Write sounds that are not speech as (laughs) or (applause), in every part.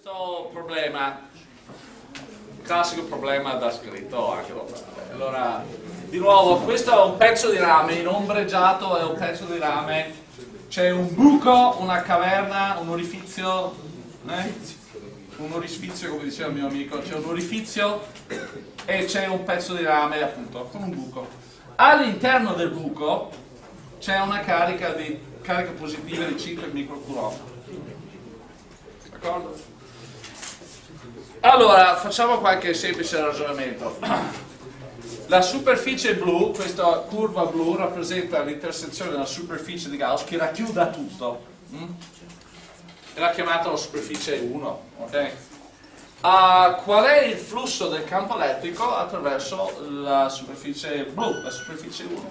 questo problema, classico problema da scritto anche lo Allora, di nuovo, questo è un pezzo di rame, in ombreggiato è un pezzo di rame, c'è un buco, una caverna, un orifizio, eh? un orifizio come diceva il mio amico, c'è un orifizio e c'è un pezzo di rame appunto, con un buco. All'interno del buco c'è una carica, di, carica positiva di 5 microcoulomb. D'accordo? Allora, facciamo qualche semplice ragionamento. (clears throat) La superficie blu, questa curva blu, rappresenta l'intersezione della superficie di Gauss che racchiuda tutto. Mm? Era chiamata la superficie 1. Okay? Uh, qual è il flusso del campo elettrico attraverso la superficie blu, la superficie 1? Uh,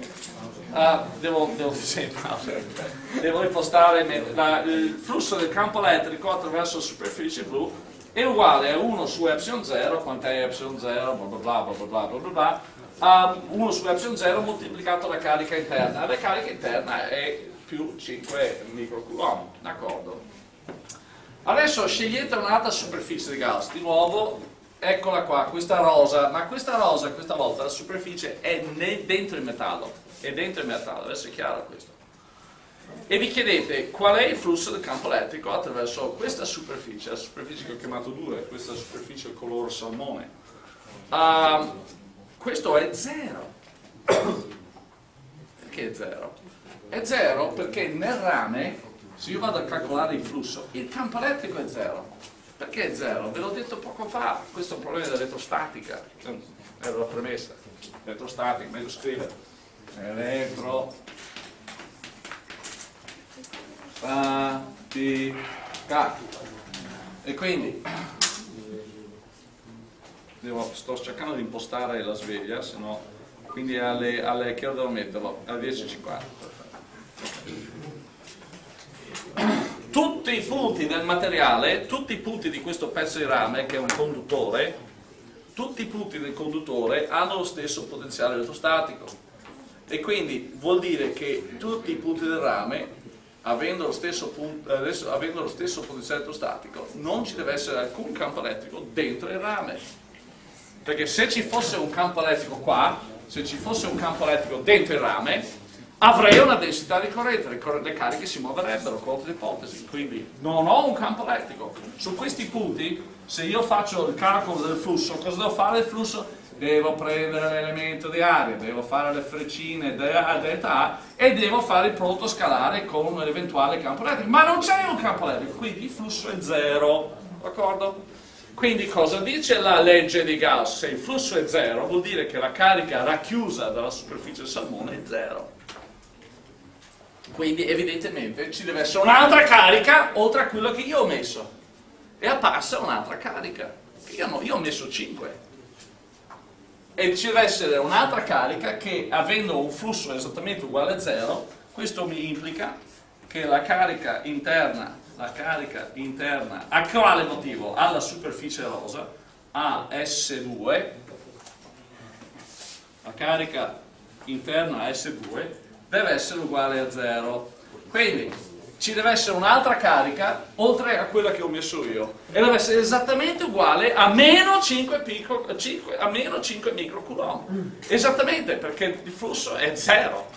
ah, devo, devo, (laughs) devo, impostare la, il flusso del campo elettrico attraverso la superficie blu è uguale a 1 su epsilon 0, quant'è epsilon 0, bla bla bla bla bla bla bla, a 1 su epsilon 0 moltiplicato la carica interna. La carica interna è più 5 microcoulomb, d'accordo? Adesso scegliete un'altra superficie di Gauss, di nuovo, eccola qua, questa rosa, ma questa rosa questa volta la superficie è dentro il metallo, è dentro il metallo, adesso è chiaro questo e vi chiedete qual è il flusso del campo elettrico attraverso questa superficie, la superficie che ho chiamato 2, questa superficie color salmone. Uh, questo è 0. (coughs) perché è 0? È 0 perché nel rame, se io vado a calcolare il flusso, il campo elettrico è 0. Perché è 0? Ve l'ho detto poco fa, questo è un problema dell'elettrostatica, era la premessa. Elettrostatica, meglio scrivere. Elettro fatica. E quindi devo, sto cercando di impostare la sveglia, se no, quindi alle, alle, che ora devo metterlo? Alle 10.50. Tutti i punti del materiale, tutti i punti di questo pezzo di rame, che è un conduttore, tutti i punti del conduttore hanno lo stesso potenziale elettrostatico e quindi vuol dire che tutti i punti del rame avendo lo stesso, punto, adesso, avendo lo stesso potenziale elettrostatico, non ci deve essere alcun campo elettrico dentro il rame. Perché se ci fosse un campo elettrico qua, se ci fosse un campo elettrico dentro il rame, avrei una densità di corrente, le, cariche si muoverebbero con altre ipotesi, quindi non ho un campo elettrico. Su questi punti, se io faccio il calcolo del flusso, cosa devo fare del flusso? Devo prendere l'elemento di aria, devo fare le freccine delta e devo fare il prodotto scalare con un eventuale campo elettrico, ma non c'è un campo elettrico, quindi il flusso è zero, d'accordo? Quindi cosa dice la legge di Gauss? Se il flusso è zero vuol dire che la carica racchiusa dalla superficie del salmone è zero. Quindi evidentemente ci deve essere un'altra carica oltre a quella che io ho messo. E appassa un'altra carica. Io, io ho messo 5 e ci deve essere un'altra carica che avendo un flusso esattamente uguale a zero, questo mi implica che la carica interna, la carica interna, a quale motivo? Alla superficie rosa, a S2, la carica interna a S2 deve essere uguale a zero. Quindi ci deve essere un'altra carica oltre a quella che ho messo io. E deve essere esattamente uguale a meno 5, pico, 5, a meno 5 microcoulomb. Esattamente perché il flusso è zero.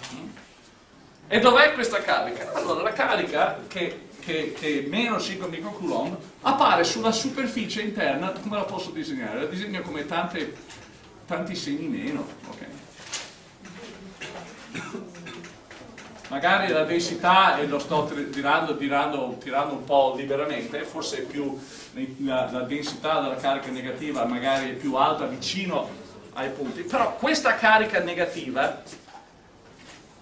E dov'è questa carica? allora la carica che, che, che meno 5 microcoulomb appare sulla superficie interna come la posso disegnare? la disegno come tante, tanti segni meno okay magari la densità, e lo sto tirando, tirando, tirando un po' liberamente, forse più la, la, densità della carica negativa magari è più alta vicino ai punti, però questa carica negativa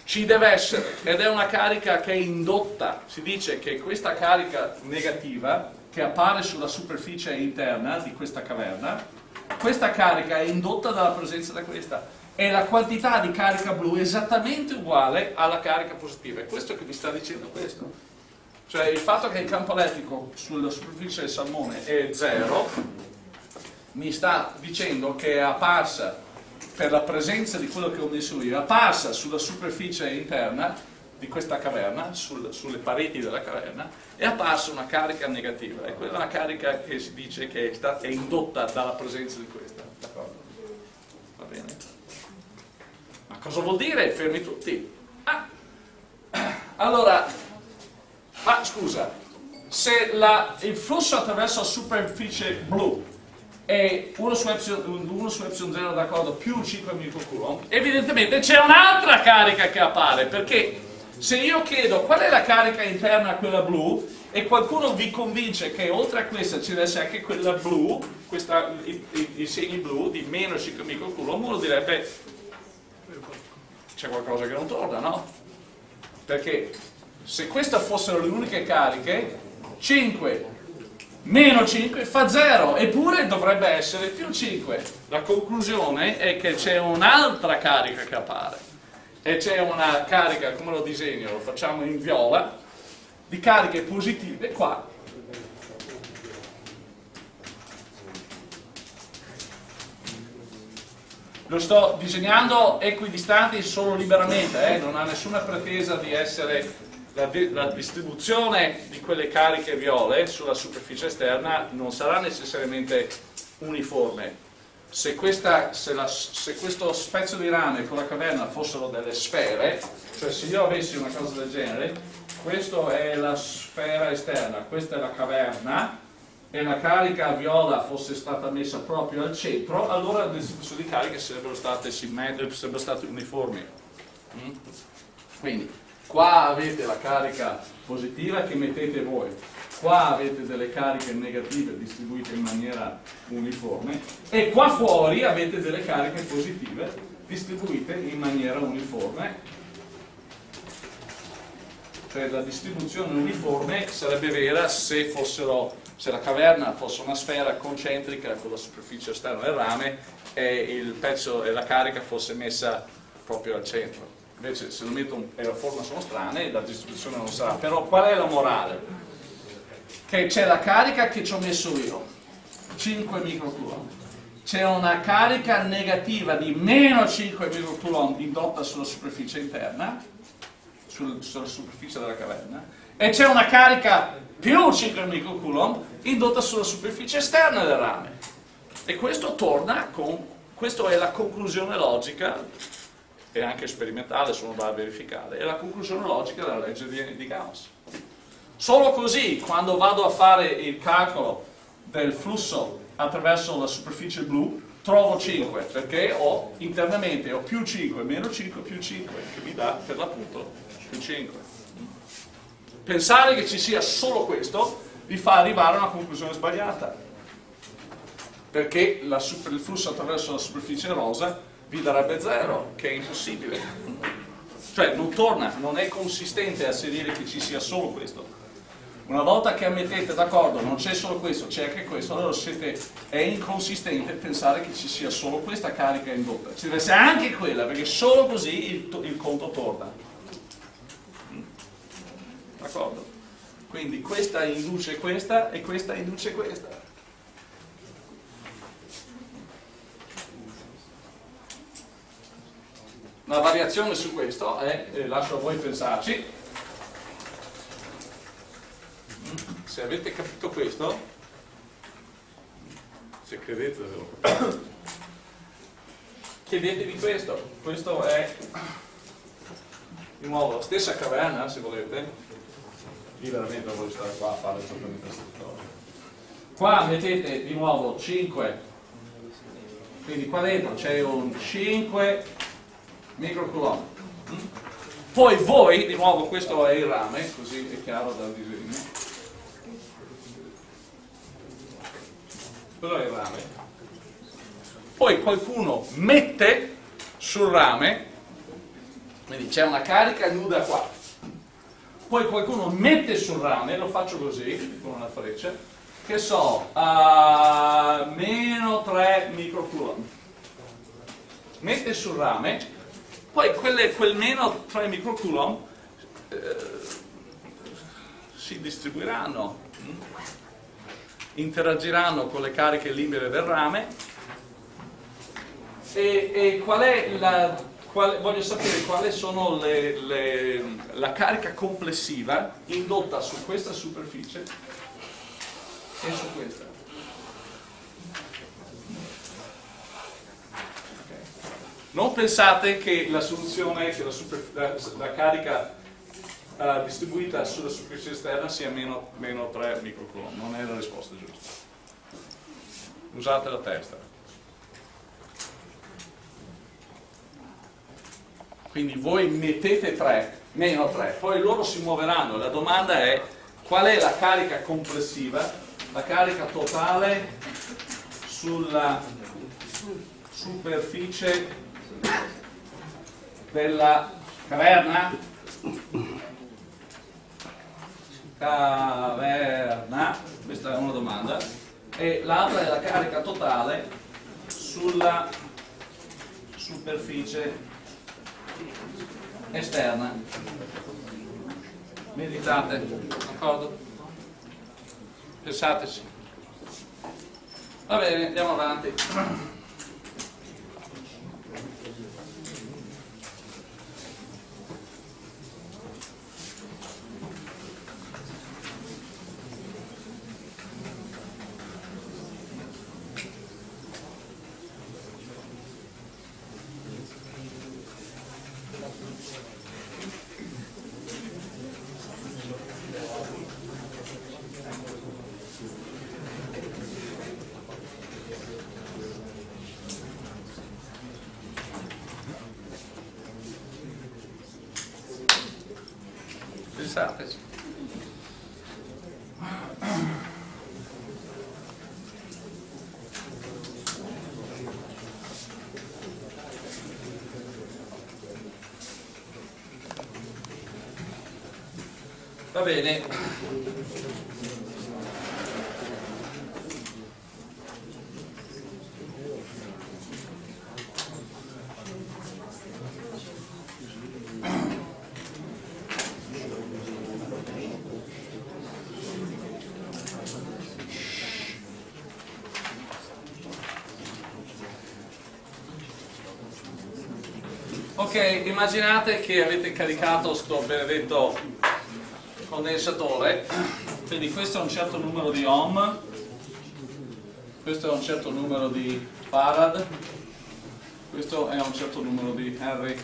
ci deve essere ed è una carica che è indotta, si dice che questa carica negativa che appare sulla superficie interna di questa caverna, questa carica è indotta dalla presenza di questa e la quantità di carica blu è esattamente uguale alla carica positiva. È questo che vi sta dicendo questo. Cioè il fatto che il campo elettrico sulla superficie del salmone è zero mi sta dicendo che è apparsa per la presenza di quello che ho messo io, è apparsa sulla superficie interna di questa caverna, sul, sulle pareti della caverna, è apparsa una carica negativa. E quella è una carica che si dice che è, stata, è indotta dalla presenza di questa. D'accordo? Va bene? Cosa vuol dire? Fermi tutti. Ah. Allora, ma scusa, se la, il flusso attraverso la superficie blu è 1 su epsilon, 1 su epsilon 0 d'accordo più 5 microcoulomb, evidentemente c'è un'altra carica che appare, perché se io chiedo qual è la carica interna a quella blu e qualcuno vi convince che oltre a questa ci deve essere anche quella blu, questa, i, i, i, segni blu di meno 5 microcoulomb, uno direbbe c'è qualcosa che non torna, no? Perché se queste fossero le uniche cariche, 5 meno 5 fa 0, eppure dovrebbe essere più 5. La conclusione è che c'è un'altra carica che appare, e c'è una carica, come lo disegno, lo facciamo in viola, di cariche positive qua. Lo sto disegnando equidistanti solo liberamente, eh? non ha nessuna pretesa di essere la, la, distribuzione di quelle cariche viole sulla superficie esterna non sarà necessariamente uniforme. Se, questa, se, la, se questo spezzo di rame con la caverna fossero delle sfere, cioè se io avessi una cosa del genere, questa è la sfera esterna, questa è la caverna, e la carica viola fosse stata messa proprio al centro, allora le distribuzioni di cariche sarebbero state, sarebbero state uniformi. Mm? Quindi, qua avete la carica positiva che mettete voi, qua avete delle cariche negative distribuite in maniera uniforme e qua fuori avete delle cariche positive distribuite in maniera uniforme cioè la distribuzione uniforme sarebbe vera se, fossero, se la caverna fosse una sfera concentrica con la superficie esterna del rame e, pezzo, e la carica fosse messa proprio al centro. Invece se lo metto e la forma sono strane la distribuzione non sarà. Però qual è la morale? che c'è la carica che ci ho messo io. 5 microcoulomb. C'è una carica negativa di meno 5 microcoulomb indotta sulla superficie interna sul, sulla superficie della caverna e c'è una carica più 5 microcoulomb indotta sulla superficie esterna del rame e questo torna con questa è la conclusione logica e anche sperimentale sono da verificare, è la conclusione logica della legge di, di Gauss. Solo così, quando vado a fare il calcolo del flusso attraverso la superficie blu, trovo 5, perché ho internamente ho più 5, meno 5, più 5, che mi dà per l'appunto più 5. Pensare che ci sia solo questo vi fa arrivare a una conclusione sbagliata, perché la, il flusso attraverso la superficie rosa vi darebbe 0, che è impossibile. Cioè non torna, non è consistente a dire che ci sia solo questo. Una volta che ammettete, d'accordo, non c'è solo questo, c'è anche questo, allora siete, è inconsistente pensare che ci sia solo questa carica indotta. Ci deve essere anche quella, perché solo così il, il conto torna. D'accordo? Quindi questa induce questa e questa induce questa. Una variazione su questo è, eh, lascio a voi pensarci, se avete capito questo, se credete (coughs) chiedetevi questo, questo è di nuovo la stessa caverna se volete, io veramente non voglio stare qua a fare esattamente questa storia. Qua mettete di nuovo 5, quindi qua dentro c'è un 5 microcoulomb. Poi voi, di nuovo questo è il rame, così è chiaro dal disegno. Quello è il rame. Poi qualcuno mette sul rame, quindi c'è una carica nuda qua. Poi qualcuno mette sul rame, lo faccio così, con una freccia, che so, a meno 3 microcoulomb. Mette sul rame poi quelle, quel meno 3 microcoulomb eh, si distribuiranno, interagiranno con le cariche libere del rame e, e qual è la quale, voglio sapere quale sono le, le, la carica complessiva indotta su questa superficie e su questa. Non pensate che la soluzione che la, super, la, la carica uh, distribuita sulla superficie esterna sia meno, meno 3 microcoulomb, non è la risposta giusta. Usate la testa. Quindi voi mettete 3, meno 3, poi loro si muoveranno. La domanda è qual è la carica complessiva, la carica totale sulla superficie della caverna? Caverna, questa è una domanda, e l'altra è la carica totale sulla superficie esterna. Meditate, d'accordo? Pensateci. Va bene, andiamo avanti. Pensateci. Va bene. Ok, immaginate che avete caricato sto benedetto condensatore, quindi questo è un certo numero di ohm, questo è un certo numero di farad, questo è un certo numero di Henry.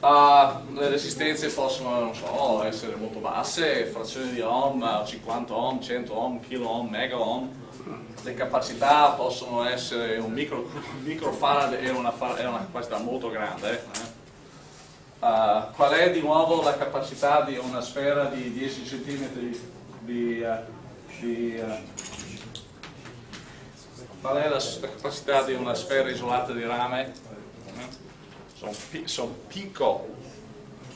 Ah, le resistenze possono, so, essere molto basse, frazioni di ohm, 50 ohm, 100 ohm, kilo ohm, mega ohm. Le capacità possono essere un micro, un microfarad è una, è una capacità molto grande. Eh? Uh, qual è di nuovo la capacità di una sfera di 10 cm di, uh, di uh, qual è la, la, capacità di una sfera isolata di rame? Sono, sono pico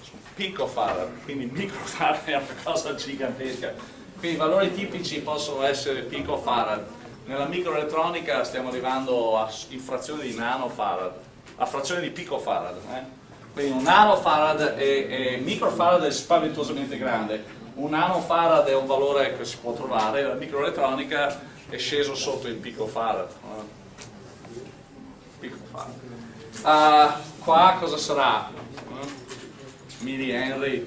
son picofarad, quindi microfarad è una cosa gigantesca. Quindi i valori tipici possono essere picofarad. Nella microelettronica stiamo arrivando a frazione di nanofarad, a frazione di picofarad. Eh? Quindi un nanofarad e, e microfarad è spaventosamente grande. Un nanofarad è un valore che si può trovare, la microelettronica è sceso sotto il picofarad. Picofarad. Uh, qua cosa sarà? Uh, millihenry,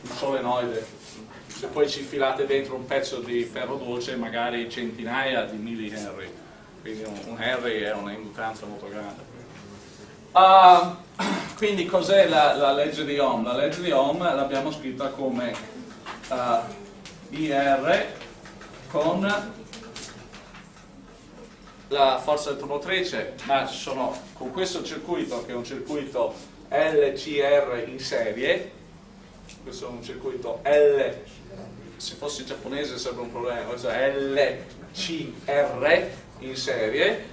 un solenoide. Se poi ci infilate dentro un pezzo di ferro dolce, magari centinaia di millihenry. Quindi un, un Henry è un'indutanza molto grande. Uh, (clears throat) quindi cos'è la, la, legge di Ohm? La legge di Ohm l'abbiamo scritta come uh, IR con la forza elettromotrice, ma sono con questo circuito che è un circuito LCR in serie, questo è un circuito L, se fossi giapponese sarebbe un problema, LCR in serie,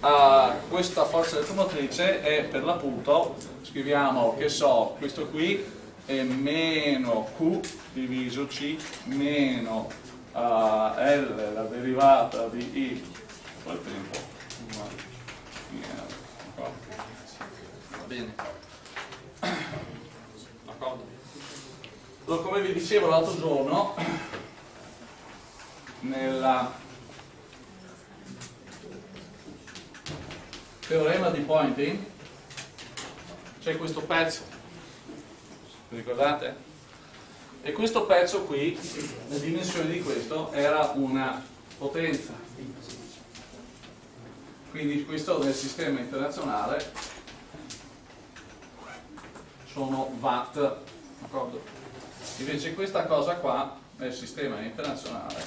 uh, questa forza elettromotrice è per l'appunto, scriviamo che so, questo qui è meno Q diviso C meno uh, L, la derivata di I, quel tempo, va bene, (coughs) d'accordo? Come vi dicevo l'altro giorno, nella teorema di Poynting c'è questo pezzo, vi ricordate? E questo pezzo qui, la dimensione di questo era una potenza. Quindi questo nel sistema internazionale sono watt, d'accordo? Invece questa cosa qua nel sistema internazionale,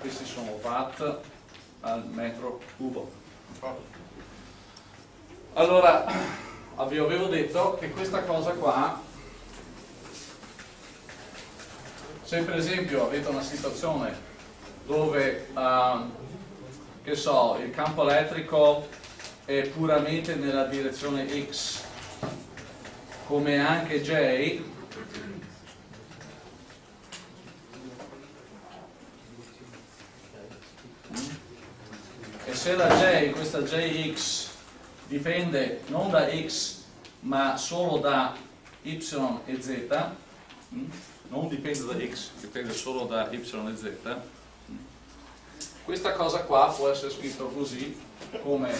questi sono watt al metro cubo. Allora, vi avevo detto che questa cosa qua, se per esempio avete una situazione dove, um, che so, il campo elettrico è puramente nella direzione X, come anche J, e se la J, questa Jx, dipende non da X ma solo da Y e Z, mm, non dipende da X, dipende solo da Y e Z, questa cosa qua può essere scritta così come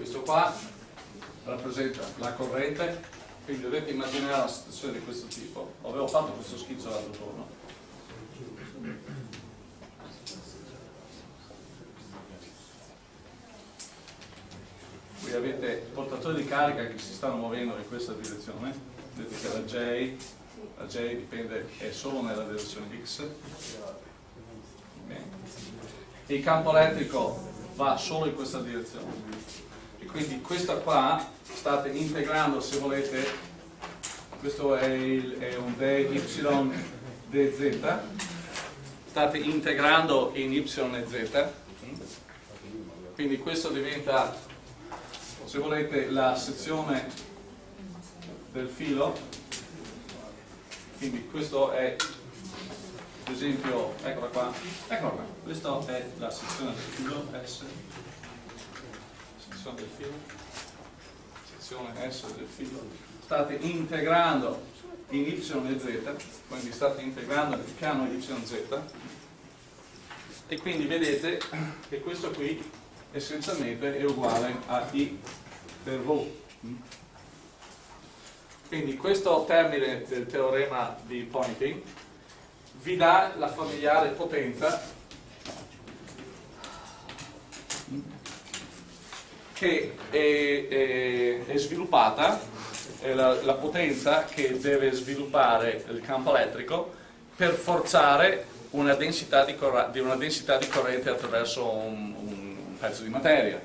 questo qua rappresenta la corrente quindi dovete immaginare una situazione di questo tipo avevo fatto questo schizzo l'altro giorno qui avete portatori di carica che si stanno muovendo in questa direzione. Vedete che la J la J dipende, è solo nella direzione X. Okay. il campo elettrico va solo in questa direzione. Quindi questa qua state integrando se volete questo è, il, è un dy dz state integrando in y e z. Quindi questo diventa se volete la sezione del filo. Quindi questo è ad esempio eccola qua. Eccola qua. Questa è la sezione del filo S. Sezione del filo, sezione S del filo, state integrando in Y e Z, quindi state integrando il piano YZ e quindi vedete che questo qui essenzialmente è uguale a I per V. Quindi questo termine del teorema di Poynting vi dà la familiare potenza che è, è, è sviluppata, la, la, potenza che deve sviluppare il campo elettrico per forzare una densità di, una densità di corrente attraverso un, un pezzo di materia.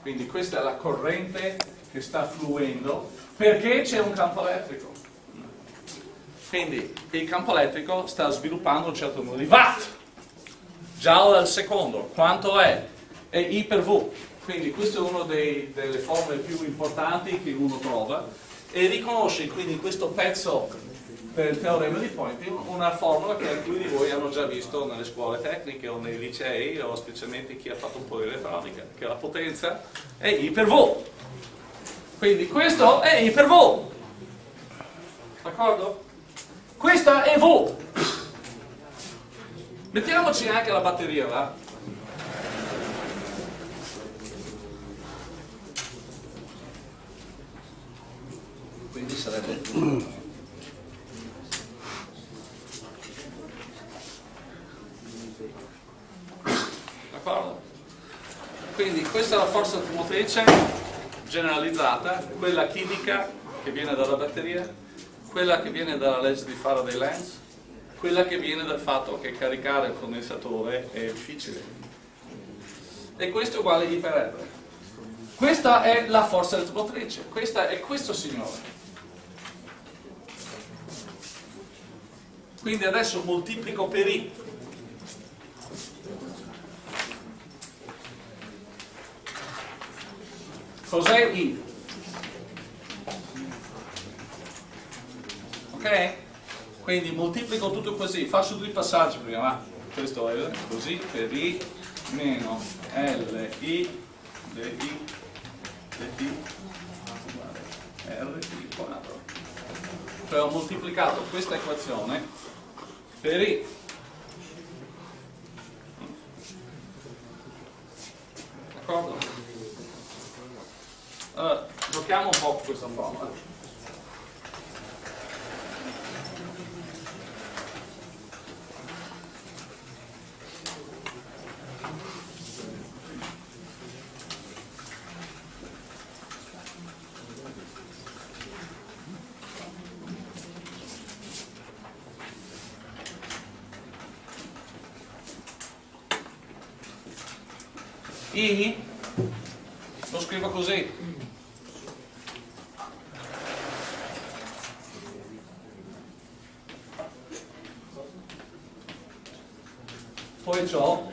Quindi questa è la corrente che sta fluendo perché c'è un campo elettrico. Quindi il campo elettrico sta sviluppando un certo numero di watt. Joule al secondo, quanto è? È I per V. Quindi questa è una delle formule più importanti che uno trova e riconosce quindi in questo pezzo del teorema di Poynting una formula che alcuni di voi hanno già visto nelle scuole tecniche o nei licei o specialmente chi ha fatto un po' di elettronica, che la potenza è I per V. Quindi questo è I per V. D'accordo? Questa è V. Mettiamoci anche la batteria là. Quindi sarebbe d'accordo? quindi questa è la forza automotrice generalizzata quella chimica che viene dalla batteria quella che viene dalla legge di Faraday-Lenz quella che viene dal fatto che caricare il condensatore è difficile. E questo è uguale a I questa è la forza automotrice questa è questo signore quindi adesso moltiplico per i cos'è i? ok? quindi moltiplico tutto così faccio due passaggi prima questo è così per i meno L, I, D, I, R, I quadro. Cioè ho moltiplicato questa equazione per I. D'accordo? Allora, giochiamo un po' con questa formula. I lo scrivo così. Poi ciò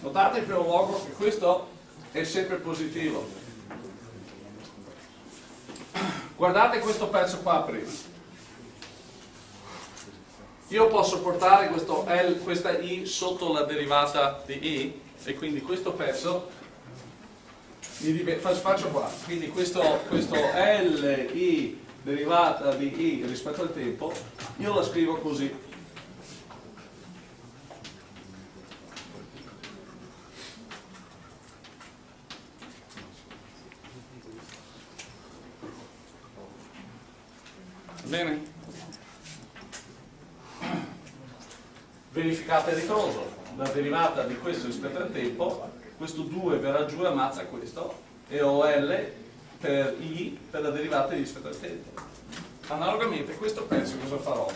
Notate in primo luogo che questo è sempre positivo. Guardate questo pezzo qua prima. Io posso portare L, questa i sotto la derivata di i e quindi questo pezzo faccio qua, quindi questo, questo L, I derivata di I rispetto al tempo, io la scrivo così. Bene? Verificate a ritroso la derivata di questo rispetto al tempo, questo 2 verrà giù e ammazza questo, e ho L per I per la derivata di rispetto al tempo. Analogamente questo pezzo cosa farò?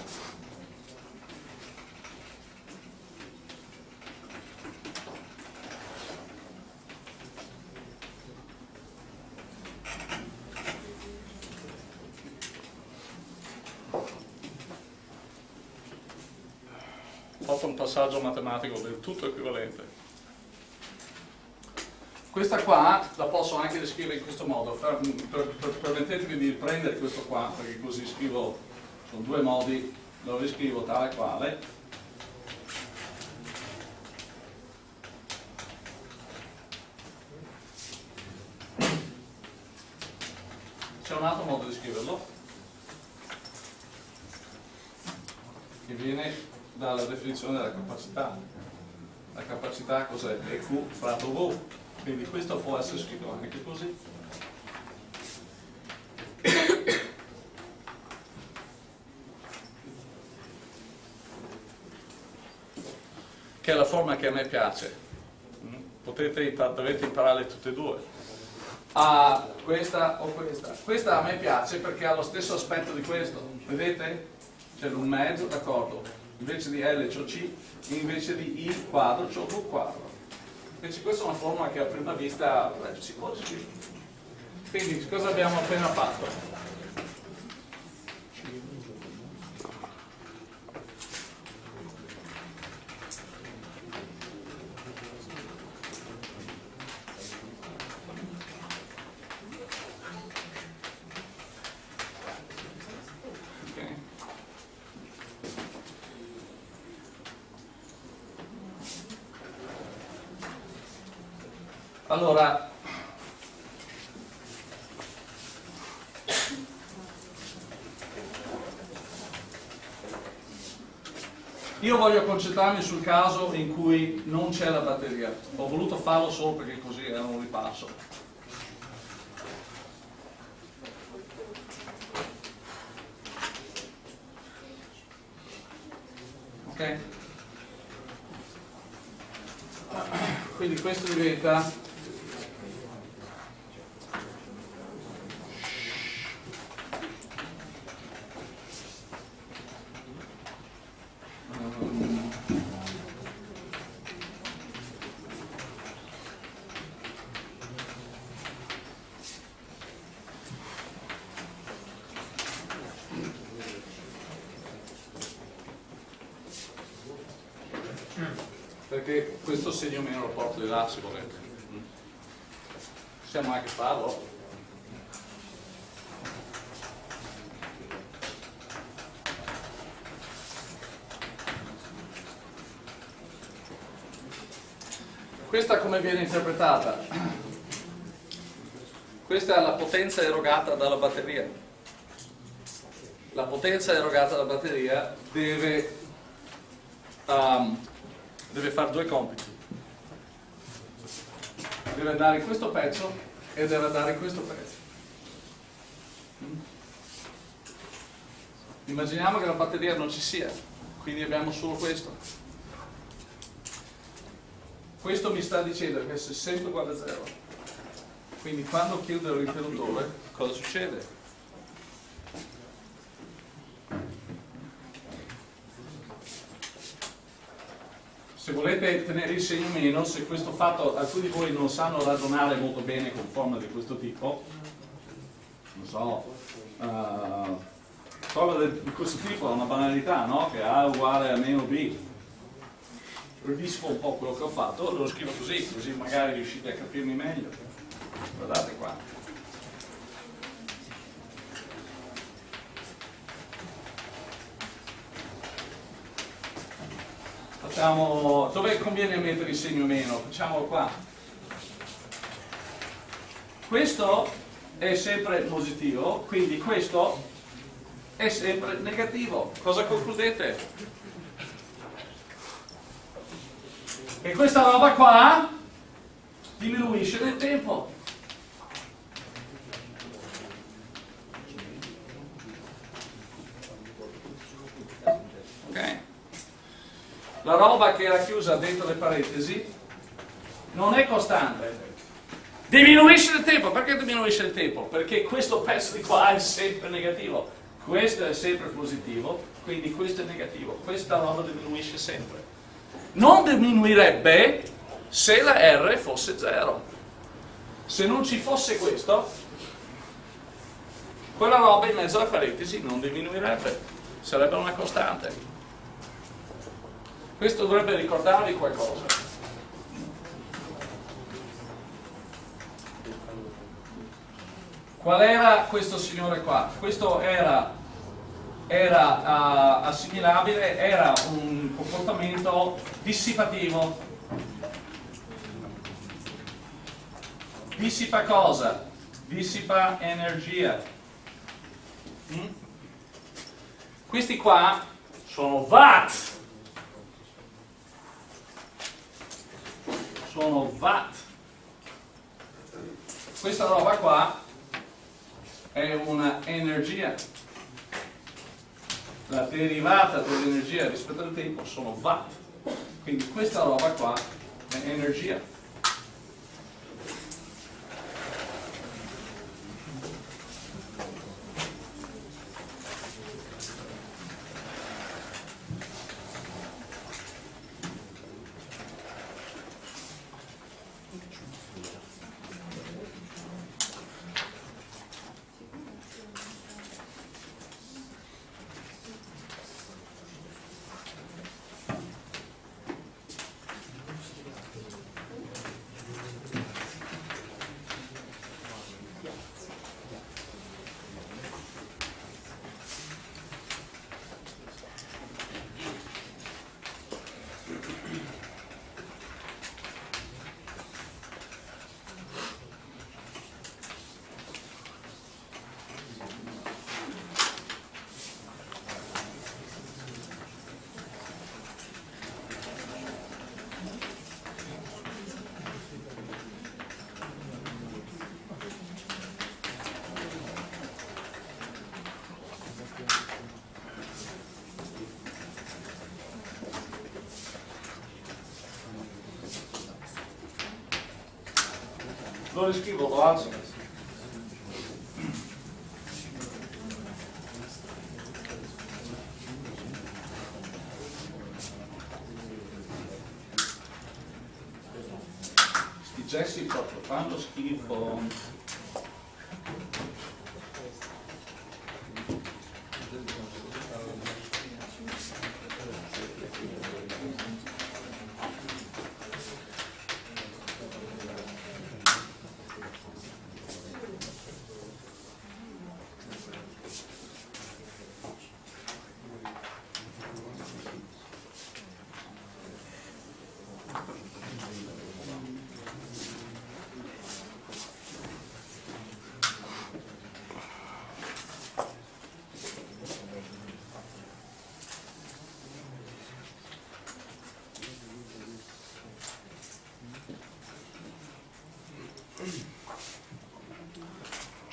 fatto un matematico del tutto equivalente. Questa qua la posso anche descrivere in questo modo, per, per, per, permettetemi di prendere questo qua, perché così scrivo, sono due modi, lo riscrivo tale quale. C'è un altro modo di scriverlo, che viene dalla definizione della capacità. La capacità cos'è? È Q fratto V, quindi questo può essere scritto anche così. Che è la forma che a me piace. Mm? Potete, dovete imparare tutte e due. Ah, questa o questa. Questa a me piace perché ha lo stesso aspetto di questo. Vedete? C'è un mezzo, d'accordo invece di L c'ho C, invece di I quadro c'ho V quadro. Invece questa è una formula che a prima vista beh, si può scrivere. Quindi cosa abbiamo appena fatto? Allora, io voglio caso in cui non c'è la batteria. Ho voluto farlo solo perché così era un ripasso. Ok? Quindi questo diventa perché questo segno meno lo porto di là se volete. Possiamo anche farlo. Questa come viene interpretata? questa è la potenza erogata dalla batteria. La potenza erogata dalla batteria deve um, deve fare due compiti. Deve andare in questo pezzo e deve andare in questo pezzo. Immaginiamo che la batteria non ci sia, quindi abbiamo solo questo. Questo mi sta dicendo che se sempre uguale a zero. Quindi quando chiudo il ritenutore, cosa succede? Se volete tenere il segno meno, se questo fatto, alcuni di voi non sanno ragionare molto bene con formule di questo tipo, non so, uh, cosa di questo tipo è una banalità, no? Che A uguale a meno B. Rivisco un po' quello che ho fatto, lo scrivo così, così magari riuscite a capirmi meglio. Guardate qua. Facciamo, dove conviene mettere il segno meno? Facciamolo qua. Questo è sempre positivo, quindi questo è sempre negativo. Cosa concludete? E questa roba qua diminuisce nel tempo. Ok? La roba che era chiusa dentro le parentesi non è costante. Diminuisce il tempo. Perché diminuisce il tempo? Perché questo pezzo di qua è sempre negativo questo è sempre positivo, quindi questo è negativo, questa roba diminuisce sempre. Non diminuirebbe se la R fosse 0. Se non ci fosse questo, quella roba in mezzo alla parentesi non diminuirebbe, sarebbe una costante. Questo dovrebbe ricordarvi qualcosa. Qual era questo signore qua? Questo era era uh, assimilabile, era un comportamento dissipativo. Dissipa cosa? Dissipa energia. Mm? Questi qua sono watt. Sono watt. Questa roba qua è una energia la derivata dell'energia rispetto al tempo sono watt. Quindi questa roba qua è energia. Lo riscrivo, lo alzo.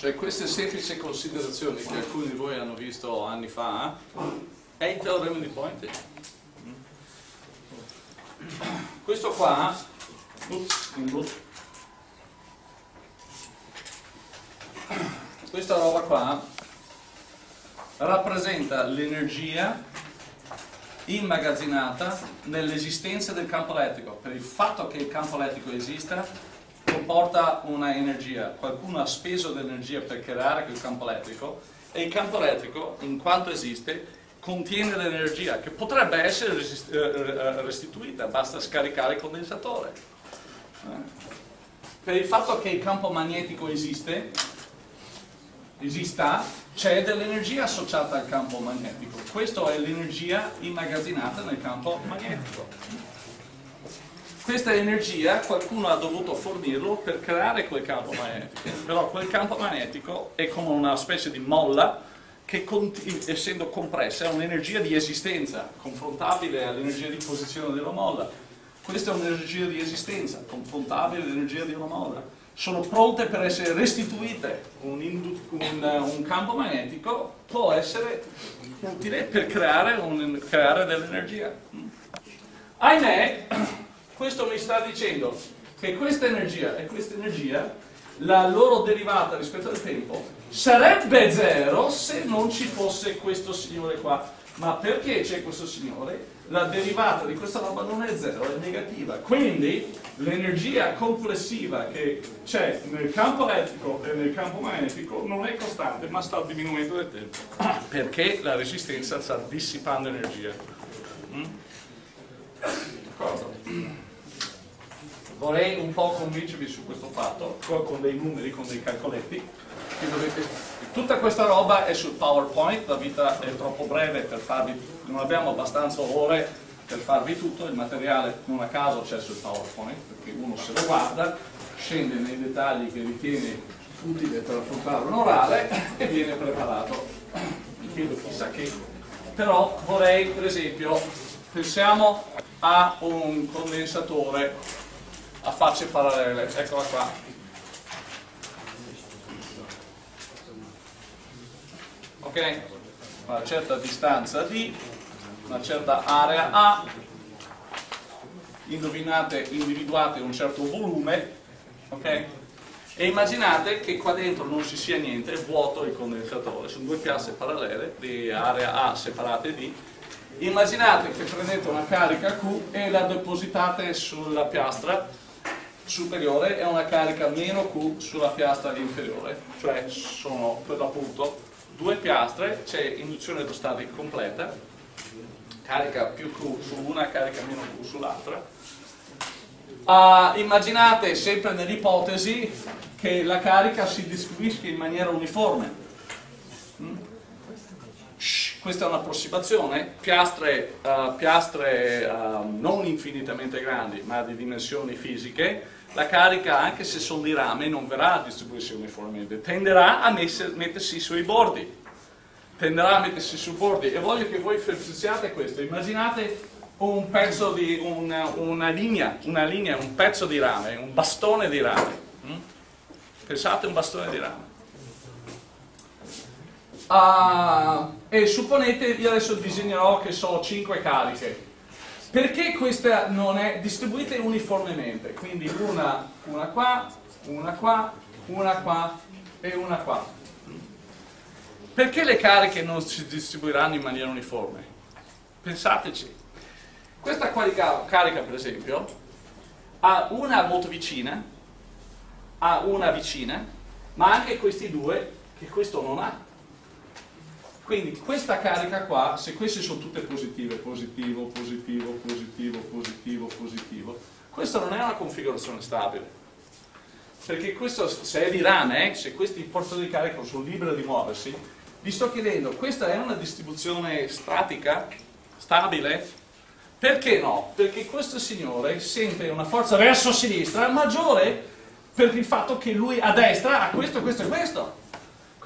Cioè queste semplici considerazioni che alcuni di voi hanno visto anni fa, è il teorema di Poynter. Questo qua, questa roba qua rappresenta l'energia immagazzinata nell'esistenza del campo elettrico. Per il fatto che il campo elettrico esista, comporta una energia. Qualcuno ha speso dell'energia per creare quel campo elettrico e il campo elettrico, in quanto esiste, contiene l'energia che potrebbe essere eh, eh, restituita, basta scaricare il condensatore. Eh? Per il fatto che il campo magnetico esiste, esista, c'è dell'energia associata al campo magnetico. Questa è l'energia immagazzinata nel campo magnetico. Questa energia qualcuno ha dovuto fornirlo per creare quel campo magnetico, però quel campo magnetico è come una specie di molla che essendo compressa è un'energia di esistenza, confrontabile all'energia di posizione della molla. Questa è un'energia di esistenza, confrontabile all'energia di una molla sono pronte per essere restituite. Un, un, un campo magnetico può essere utile per creare, creare dell'energia. Ahimè, questo mi sta dicendo che questa energia e questa energia, la loro derivata rispetto al tempo, sarebbe zero se non ci fosse questo signore qua. Ma perché c'è questo signore? La derivata di questa roba non è zero, è negativa. Quindi l'energia complessiva che c'è nel campo elettrico e nel campo magnetico non è costante, ma sta diminuendo nel tempo. (coughs) Perché la resistenza sta dissipando energia. Mm? D'accordo? Vorrei un po' convincervi su questo fatto, con dei numeri, con dei calcoletti. Dovete... Tutta questa roba è sul PowerPoint, la vita è troppo breve per farvi, non abbiamo abbastanza ore per farvi tutto, il materiale non a caso c'è sul PowerPoint, perché uno se lo guarda, scende nei dettagli che ritiene utile per affrontare un orale e viene preparato. Mi chiedo chissà che. Però vorrei, per esempio, pensiamo a un condensatore a facce parallele, eccola qua. Ok? Una certa distanza D, una certa area A, indovinate, individuate un certo volume, ok? E immaginate che qua dentro non ci sia niente, è vuoto il condensatore, sono due piastre parallele di area A separate D. Immaginate che prendete una carica Q e la depositate sulla piastra superiore e una carica meno Q sulla piastra inferiore, cioè sono per l'appunto due piastre, c'è induzione elettrostatica completa, carica più Q su una, carica meno Q sull'altra. Uh, immaginate sempre nell'ipotesi che la carica si distribuisca in maniera uniforme. Mm? Questa è un'approssimazione, piastre, uh, piastre uh, non infinitamente grandi ma di dimensioni fisiche, la carica, anche se sono di rame, non verrà a distribuirsi uniformemente, tenderà a mettersi sui bordi. Tenderà a mettersi sui bordi. E voglio che voi pensiate questo. Immaginate un pezzo di una, una, linea, una linea, un pezzo di rame, un bastone di rame. Mm? Pensate un bastone di rame. Uh, e supponete, io adesso disegnerò che so 5 cariche perché questa non è distribuita uniformemente? Quindi una, una qua, una qua, una qua e una qua. Perché le cariche non si distribuiranno in maniera uniforme? Pensateci. Questa carica, per esempio, ha una molto vicina, ha una vicina, ma anche questi due che questo non ha. Quindi questa carica qua, se queste sono tutte positive, positivo, positivo, positivo, positivo, positivo, questa non è una configurazione stabile. Perché questo, se è di rame, eh, se questi portatori di carica sono liberi di muoversi, vi sto chiedendo, questa è una distribuzione statica, stabile? Perché no? Perché questo signore sente una forza verso sinistra maggiore per il fatto che lui a destra ha questo, questo e questo.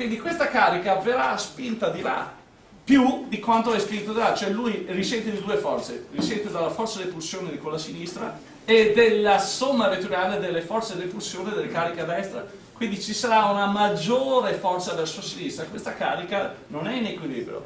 Quindi questa carica verrà spinta di là più di quanto è spinto di là, cioè lui risente di due forze, risente dalla forza di pulsione di quella sinistra e della somma vettoriale delle forze di repulsione delle cariche a destra. Quindi ci sarà una maggiore forza verso sinistra, questa carica non è in equilibrio.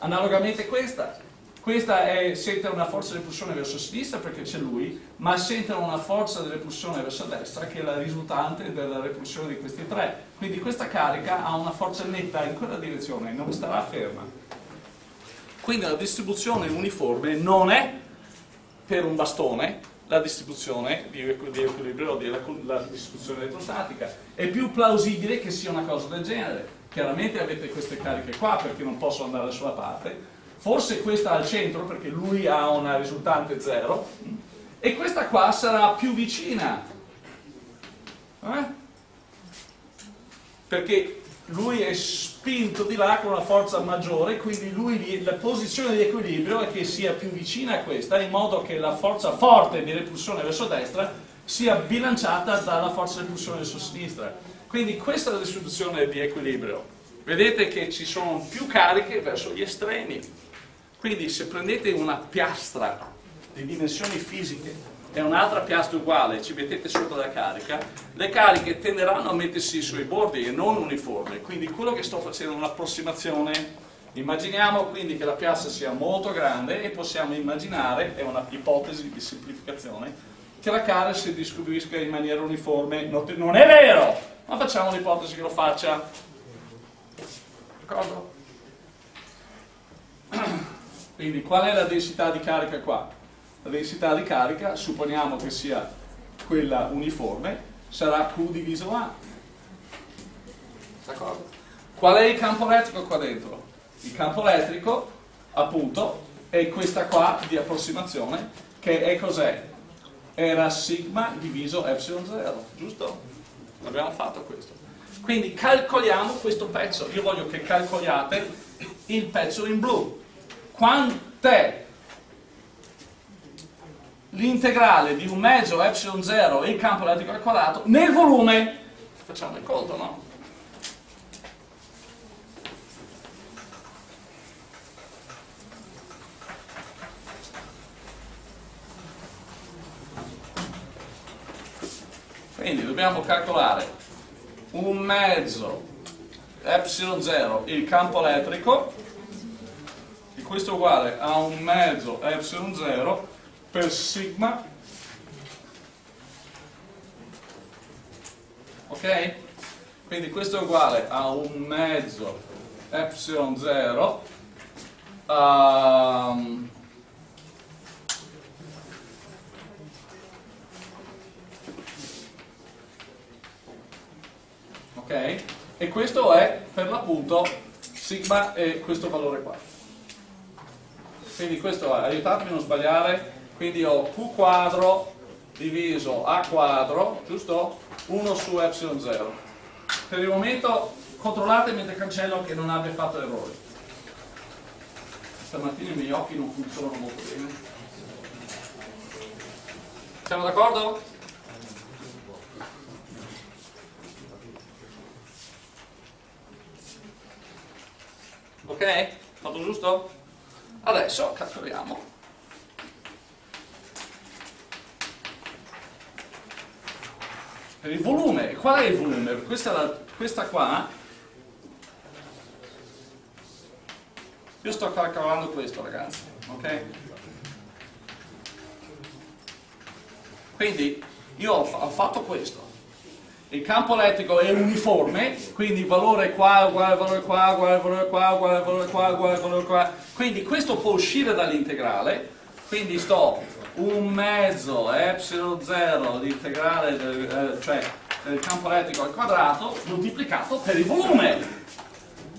Analogamente questa, questa è, sente una forza di repulsione verso sinistra perché c'è lui, ma sente una forza di repulsione verso destra che è la risultante della repulsione di questi tre. Quindi questa carica ha una forza netta in quella direzione, non starà ferma. Quindi la distribuzione uniforme non è per un bastone la distribuzione di, equilibrio, di, la, la distribuzione elettrostatica. È più plausibile che sia una cosa del genere. Chiaramente avete queste cariche qua perché non posso andare sulla parte, forse questa al centro perché lui ha una risultante 0 e questa qua sarà più vicina. Eh? perché lui è spinto di là con una forza maggiore quindi lui, la posizione di equilibrio è che sia più vicina a questa in modo che la forza forte di repulsione verso destra sia bilanciata dalla forza di repulsione verso sinistra. Quindi questa è la distribuzione di equilibrio. Vedete che ci sono più cariche verso gli estremi quindi se prendete una piastra di dimensioni fisiche e un'altra piastra uguale ci mettete sotto la carica, le cariche tenderanno a mettersi sui bordi e non uniformi. Quindi quello che sto facendo è un'approssimazione. Immaginiamo quindi che la piastra sia molto grande e possiamo immaginare, è una ipotesi di semplificazione, che la carica si distribuisca in maniera uniforme. Non è vero, ma facciamo l'ipotesi che lo faccia. D'accordo? Quindi qual è la densità di carica qua? La densità di carica, supponiamo che sia quella uniforme, sarà Q diviso A. D'accordo? Qual è il campo elettrico qua dentro? Il campo elettrico, appunto, è questa qua di approssimazione, che è cos'è? Era sigma diviso epsilon 0, giusto? Abbiamo fatto questo. Quindi calcoliamo questo pezzo. Io voglio che calcoliate il pezzo in blu quant'è l'integrale di un mezzo epsilon 0 e il campo elettrico al quadrato nel volume. Facciamo il conto, no? Quindi dobbiamo calcolare un mezzo epsilon 0 il campo elettrico questo uguale a un mezzo epsilon 0 per sigma ok? quindi questo è uguale a un mezzo epsilon 0 um, ok? e questo è per l'appunto sigma e questo valore qua quindi questo aiutatemi a non sbagliare quindi ho q quadro diviso a quadro giusto? 1 su epsilon 0 per il momento controllate mentre cancello che non abbia fatto errori stamattina i miei occhi non funzionano molto bene siamo d'accordo? ok? fatto giusto? Adesso calcoliamo. Il volume, qual è il volume? Questa, la, questa qua, io sto calcolando questo ragazzi, ok? Quindi io ho, ho fatto questo, il campo elettrico è uniforme, quindi valore qua uguale al valore qua, uguale al valore qua, uguale al valore qua, uguale al valore qua. Quindi questo può uscire dall'integrale, quindi sto un mezzo epsilon 0 l'integrale, del, eh, cioè del campo elettrico al quadrato, moltiplicato per il volume.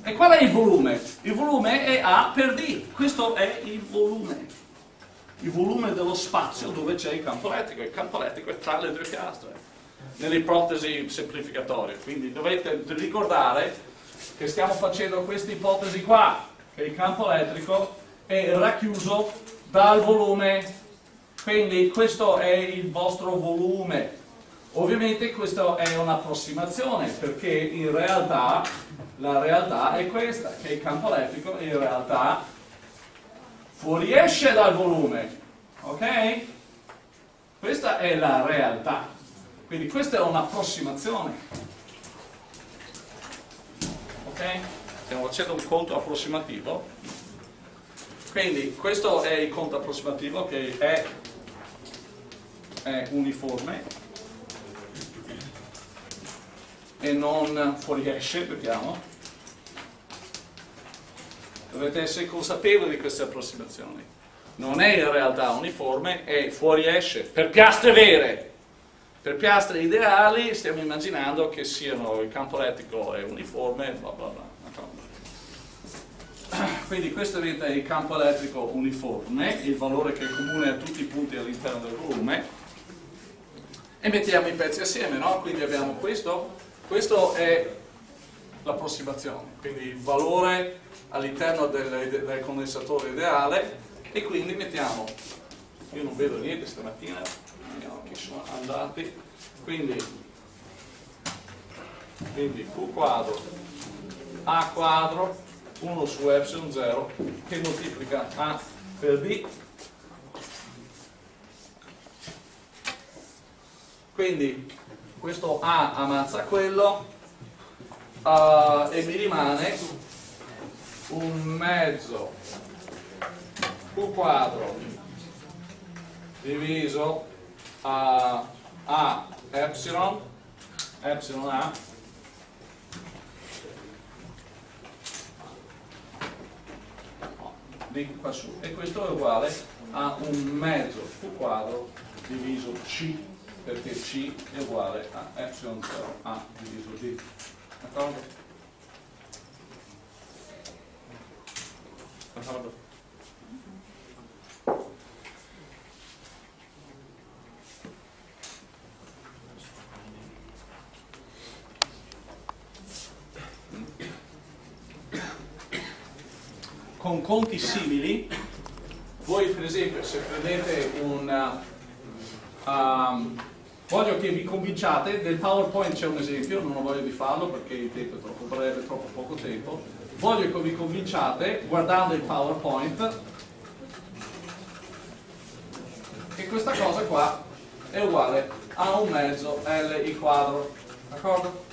E qual è il volume? Il volume è A per D, questo è il volume. Il volume dello spazio dove c'è il campo elettrico, il campo elettrico è tra le due piastre nelle ipotesi semplificatorie. Quindi dovete ricordare che stiamo facendo questa ipotesi qua, che il campo elettrico è racchiuso dal volume, quindi questo è il vostro volume. Ovviamente questa è un'approssimazione perché in realtà la realtà è questa, che il campo elettrico in realtà fuoriesce dal volume, ok? Questa è la realtà. Quindi questa è un'approssimazione. Ok? Stiamo facendo un conto approssimativo. Quindi questo è il conto approssimativo che è, è uniforme e non fuoriesce, vediamo. Dovete essere consapevoli di queste approssimazioni. Non è in realtà uniforme, è fuoriesce per piastre vere. Per piastre ideali stiamo immaginando che siano il campo elettrico è uniforme, bla bla bla. (clears throat) Quindi questo diventa il campo elettrico uniforme, il valore che è comune a tutti i punti all'interno del volume, e mettiamo i pezzi assieme, no? Quindi abbiamo questo, questo è l'approssimazione, quindi il valore all'interno del, del, condensatore ideale e quindi mettiamo, io non vedo niente stamattina, vediamo sono andati, quindi, quindi Q quadro A quadro 1 su epsilon 0 che moltiplica A per B. Quindi questo A ammazza quello uh, e mi rimane un mezzo Q quadro diviso a A epsilon epsilon A di qua su e questo è uguale a un mezzo Q quadro diviso C perché C è uguale a epsilon 0 A diviso D d'accordo? d'accordo? Con conti simili, voi per esempio se prendete un... Um, voglio che vi convinciate, del PowerPoint c'è un esempio, non ho voglia di farlo perché il tempo è troppo breve, troppo poco tempo, voglio che vi convinciate guardando il PowerPoint che questa cosa qua è uguale a un mezzo L il quadro, d'accordo?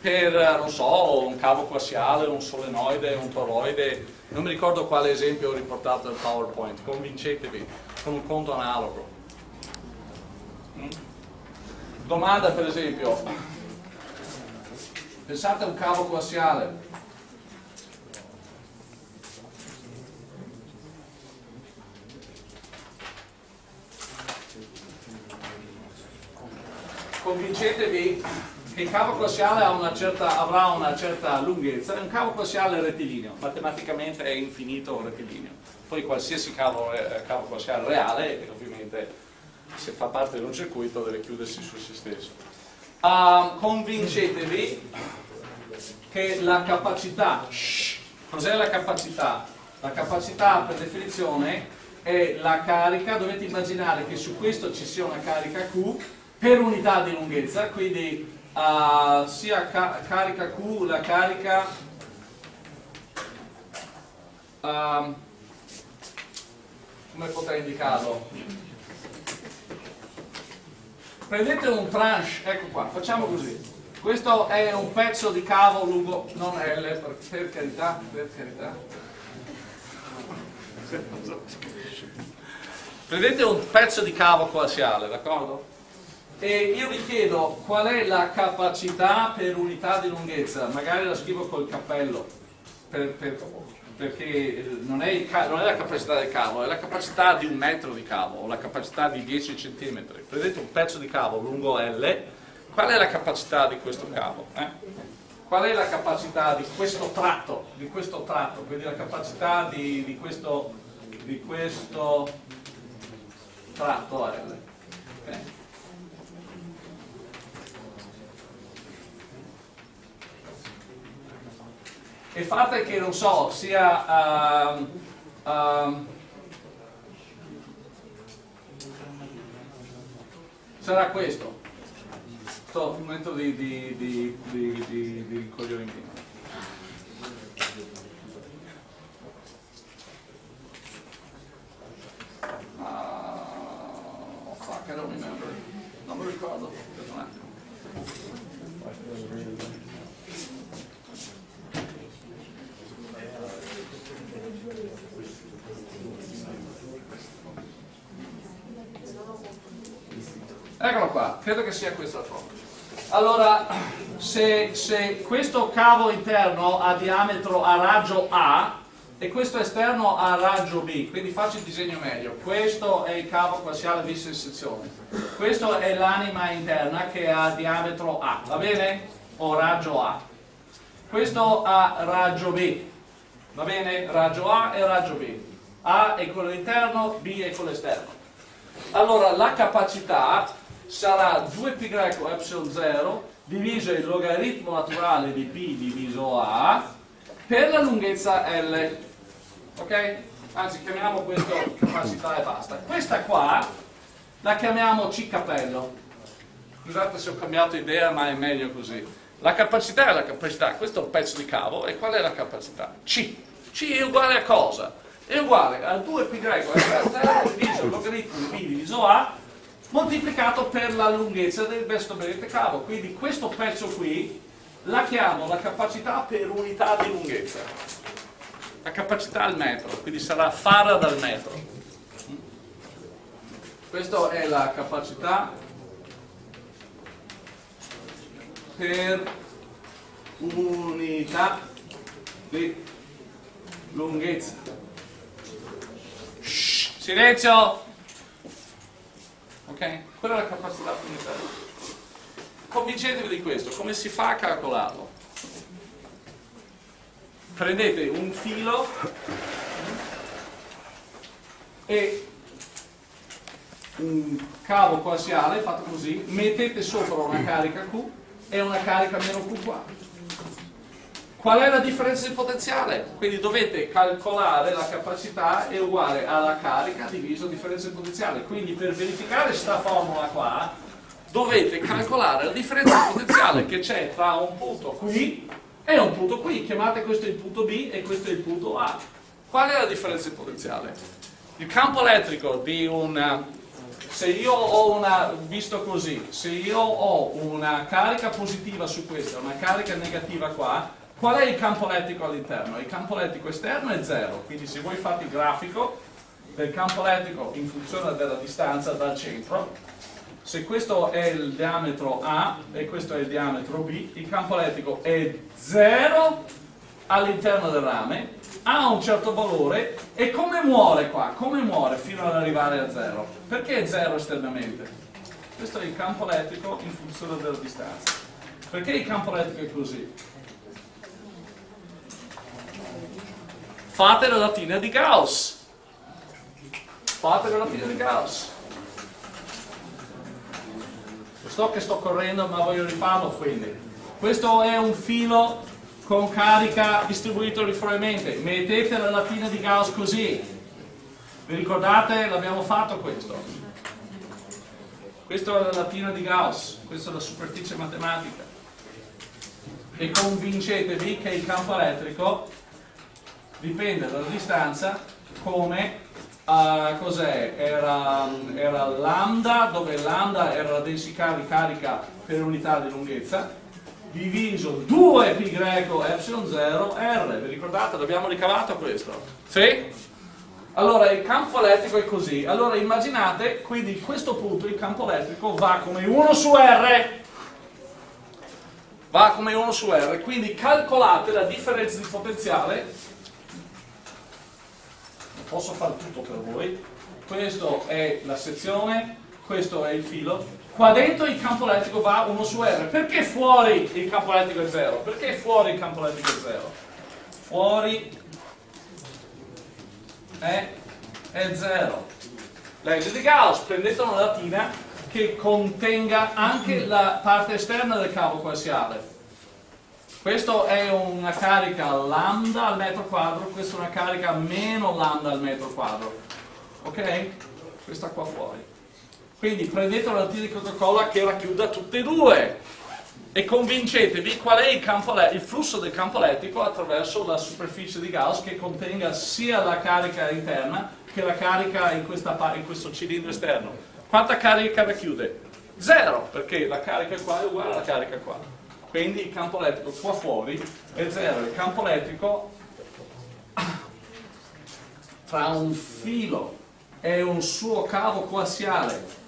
Per, non so, un cavo quasiale, un solenoide, un toroide, non mi ricordo quale esempio ho riportato nel PowerPoint, convincetevi, con un conto analogo. Mm? Domanda per esempio, pensate a un cavo coassiale. Convincetevi che il cavo coassiale una certa, avrà una certa lunghezza, è un cavo coassiale rettilineo, matematicamente è infinito rettilineo. Poi qualsiasi cavo, eh, cavo coassiale reale, ovviamente se fa parte di un circuito deve chiudersi su se stesso. Uh, convincetevi che la capacità, cos'è la capacità? La capacità per definizione è la carica, dovete immaginare che su questo ci sia una carica Q per unità di lunghezza, quindi uh, sia ca carica Q, la carica uh, come potrei indicarlo? Prendete un tranche, ecco qua, facciamo così. Questo è un pezzo di cavo lungo, non L, per, per carità, per carità. Prendete un pezzo di cavo coassiale, d'accordo? E io vi chiedo qual è la capacità per unità di lunghezza, magari la scrivo col cappello, per, per, perché non è, non è, la capacità del cavo, è la capacità di un metro di cavo, o la capacità di 10 cm. Prendete un pezzo di cavo lungo L, qual è la capacità di questo cavo? Eh? Qual è la capacità di questo tratto, di questo tratto, quindi la capacità di, di, questo, di questo tratto L? Okay. E fate che non so sia um, um, sarà questo sto un momento di, di, di, di, di, di coglionimento uh, oh fuck ricordo. Aspetta un attimo. Eccolo qua, credo che sia questa la forma. Allora, se, se questo cavo interno ha diametro a raggio A e questo esterno ha raggio B, quindi faccio il disegno meglio. Questo è il cavo quasiale in sezione. Questo è l'anima interna che ha diametro A, va bene? O raggio A. Questo ha raggio B, va bene? Raggio A e raggio B. A è quello interno, B è quello esterno. Allora la capacità sarà 2π epsilon 0 diviso il logaritmo naturale di P diviso A per la lunghezza L. Ok? Anzi, chiamiamo questo capacità e basta. Questa qua la chiamiamo C cappello. Scusate se ho cambiato idea, ma è meglio così. La capacità è la capacità, questo è un pezzo di cavo, e qual è la capacità? C. C è uguale a cosa? È uguale a 2π epsilon 0 diviso il logaritmo di P diviso A moltiplicato per la lunghezza del besto benedetto cavo. Quindi questo pezzo qui la chiamo la capacità per unità di lunghezza. La capacità al metro, quindi sarà farad al metro. Questa è la capacità per unità di lunghezza. Shh, silenzio! Ok? Quella è la capacità unitaria. Convincetevi di questo, come si fa a calcolarlo? Prendete un filo e un cavo quasiale fatto così, mettete sopra una carica Q e una carica meno Q qua. Qual è la differenza di potenziale? Quindi dovete calcolare la capacità è uguale alla carica diviso differenza di potenziale. Quindi per verificare questa formula qua dovete calcolare la differenza di potenziale che c'è tra un punto qui e un punto qui. Chiamate questo il punto B e questo il punto A. Qual è la differenza di potenziale? Il campo elettrico di un se io ho una, visto così, se io ho una carica positiva su questa, una carica negativa qua, Qual è il campo elettrico all'interno? Il campo elettrico esterno è 0, quindi se voi fate il grafico del campo elettrico in funzione della distanza dal centro, se questo è il diametro A e questo è il diametro B, il campo elettrico è 0 all'interno del rame, ha un certo valore e come muore qua? Come muore fino ad arrivare a 0? Perché è 0 esternamente? Questo è il campo elettrico in funzione della distanza. Perché il campo elettrico è così? Fate la latina di Gauss. Fate la latina di Gauss. So che sto correndo ma voglio rifarlo quindi. Questo è un filo con carica distribuito uniformemente. Mettete la latina di Gauss così. Vi ricordate? L'abbiamo fatto questo. Questa è la latina di Gauss, questa è la superficie matematica. E convincetevi che il campo elettrico dipende dalla distanza come uh, cos'è? Era, era, lambda, dove lambda era la densità di carica per unità di lunghezza, diviso 2 π ε0 r. Vi ricordate? L'abbiamo ricavato questo? Sì? Allora il campo elettrico è così. Allora immaginate, quindi a questo punto il campo elettrico va come 1 su R. Va come 1 su R, quindi calcolate la differenza di potenziale posso fare tutto per voi. Questo è la sezione, questo è il filo. Qua dentro il campo elettrico va 1 su R. Perché fuori il campo elettrico è 0? Perché fuori il campo elettrico è 0? Fuori è, è 0. Legge di Gauss, prendete una latina che contenga anche la parte esterna del cavo quasiale questo è una carica lambda al metro quadro, questa è una carica meno lambda al metro quadro. Ok? Questa qua fuori. Quindi prendete una latina di Coca-Cola che racchiuda tutte e due e convincetevi qual è il, campo, il, flusso del campo elettrico attraverso la superficie di Gauss che contenga sia la carica interna che la carica in, questa, in questo cilindro esterno. Quanta carica racchiude? 0, perché la carica qua è uguale alla carica qua. Quindi il campo elettrico qua fuori è 0. Il campo elettrico tra un filo e un suo cavo coassiale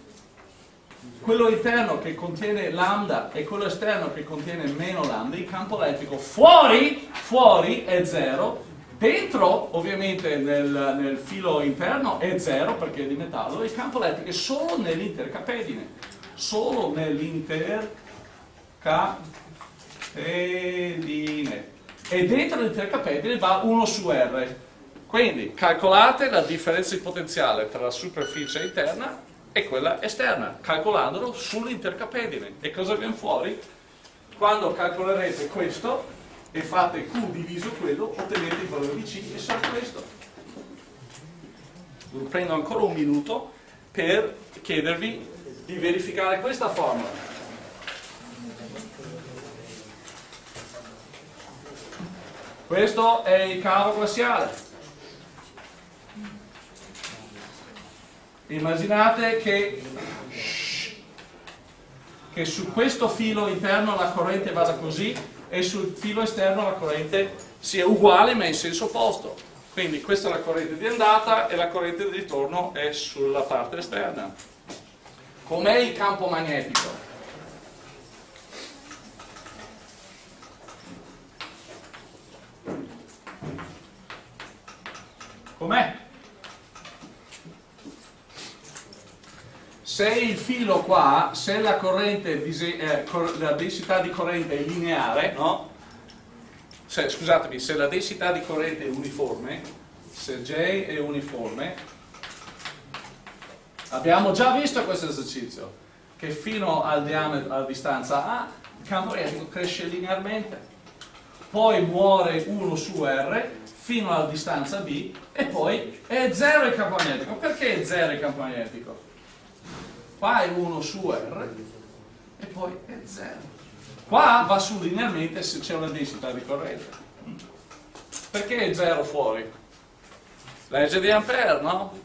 quello interno che contiene lambda e quello esterno che contiene meno lambda, il campo elettrico fuori, fuori è 0, dentro ovviamente nel, nel, filo interno è 0 perché è di metallo, il campo elettrico è solo nell'intercapedine, solo nell'intercapedine e dentro l'intercapedine va 1 su R. Quindi calcolate la differenza di potenziale tra la superficie interna e quella esterna, calcolandolo sull'intercapedine. E cosa viene fuori? Quando calcolerete questo e fate Q diviso quello, ottenete il valore di C e sarà questo. Prendo ancora un minuto per chiedervi di verificare questa formula. Questo è il cavo glaciale. immaginate che, che su questo filo interno la corrente vada così e sul filo esterno la corrente sia uguale ma in senso opposto. Quindi questa è la corrente di andata e la corrente di ritorno è sulla parte esterna. Com'è il campo magnetico? Com'è? se il filo qua, se la, corrente, eh, la densità di corrente è lineare, no? Se, scusatemi, se la densità di corrente è uniforme, se J è uniforme, abbiamo già visto questo esercizio, che fino al diametro, alla distanza A, il campo elettrico cresce linearmente, poi muore 1 su R fino alla distanza B e poi è 0 il campo magnetico. Perché è 0 il campo magnetico? qua è 1 su R e poi è 0. Qua va su linearmente se c'è una densità di corrente. Perché è 0 fuori? Legge di Ampere, no?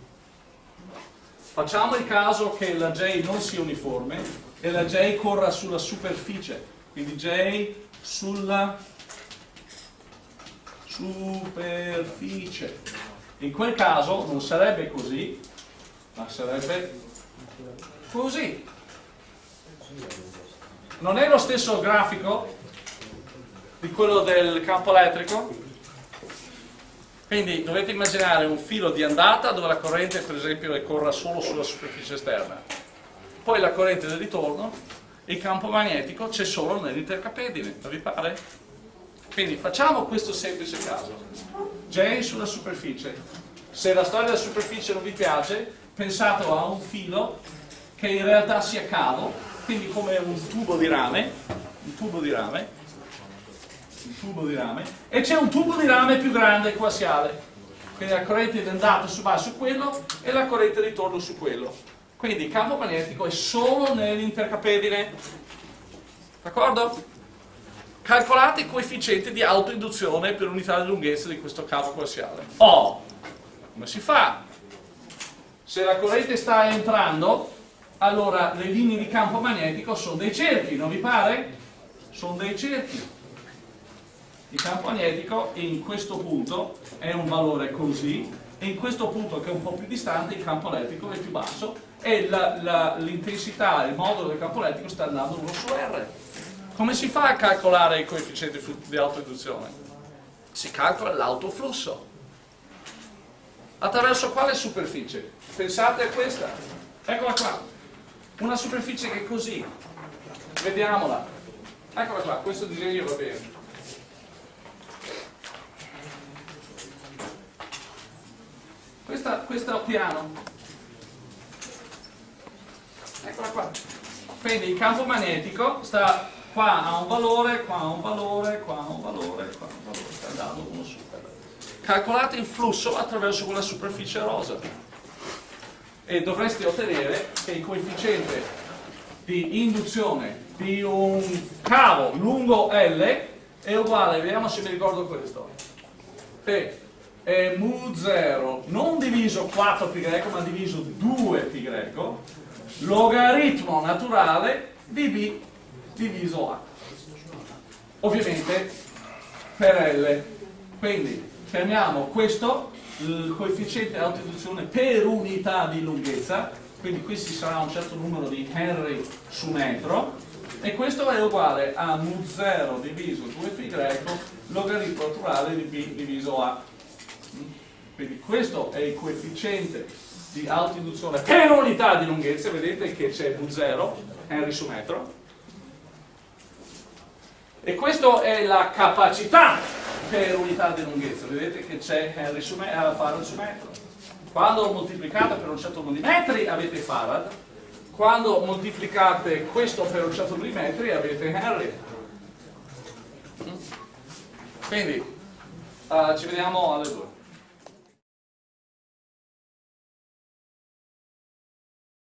Facciamo il caso che la J non sia uniforme e la J corra sulla superficie, quindi J sulla superficie. In quel caso non sarebbe così, ma sarebbe così. Non è lo stesso grafico di quello del campo elettrico? Quindi dovete immaginare un filo di andata dove la corrente per esempio corra solo sulla superficie esterna, poi la corrente del ritorno, il campo magnetico c'è solo nell'intercapedine, vi pare? Quindi facciamo questo semplice caso. J sulla superficie. Se la storia della superficie non vi piace, pensate a un filo che in realtà sia cavo, quindi come un tubo di rame, un tubo di rame, un tubo di rame, e c'è un tubo di rame più grande quasiale, quindi la corrente d'andata su va su quello e la corrente di ritorno su quello. Quindi il campo magnetico è solo nell'intercapedine, d'accordo? Calcolate i coefficienti di autoinduzione per unità di lunghezza di questo cavo quasiale. O, come si fa? Se la corrente sta entrando, allora le linee di campo magnetico sono dei cerchi, non vi pare? Sono dei cerchi. Il campo magnetico in questo punto è un valore così e in questo punto che è un po' più distante il campo elettrico è più basso e l'intensità, il modulo del campo elettrico sta andando 1 su R. Come si fa a calcolare i coefficienti di autoinduzione? Si calcola l'autoflusso. Attraverso quale superficie? Pensate a questa. Eccola qua una superficie che è così vediamola eccola qua, questo disegno va bene questa, questo piano eccola qua quindi il campo magnetico sta qua a un valore, qua a un valore, qua a un valore, qua a un valore, sta andando uno su calcolate il flusso attraverso quella superficie rosa. E dovresti ottenere che il coefficiente di induzione di un cavo lungo L è uguale, vediamo se mi ricordo questo, che è mu0 non diviso 4π ma diviso 2π logaritmo naturale di B diviso A. Ovviamente per L. Quindi chiamiamo questo il coefficiente di autoinduzione per unità di lunghezza, quindi qui ci sarà un certo numero di Henry su metro, e questo è uguale a mu0 diviso 2π logaritmo naturale di b diviso a. Quindi questo è il coefficiente di autoinduzione per unità di lunghezza, vedete che c'è mu0, Henry su metro, e questa è la capacità per unità di lunghezza, vedete che c'è metro, Farad su metro. Quando moltiplicate per un certo numero di metri avete Farad, quando moltiplicate questo per un certo numero di metri avete Henry. Quindi uh, ci vediamo alle due.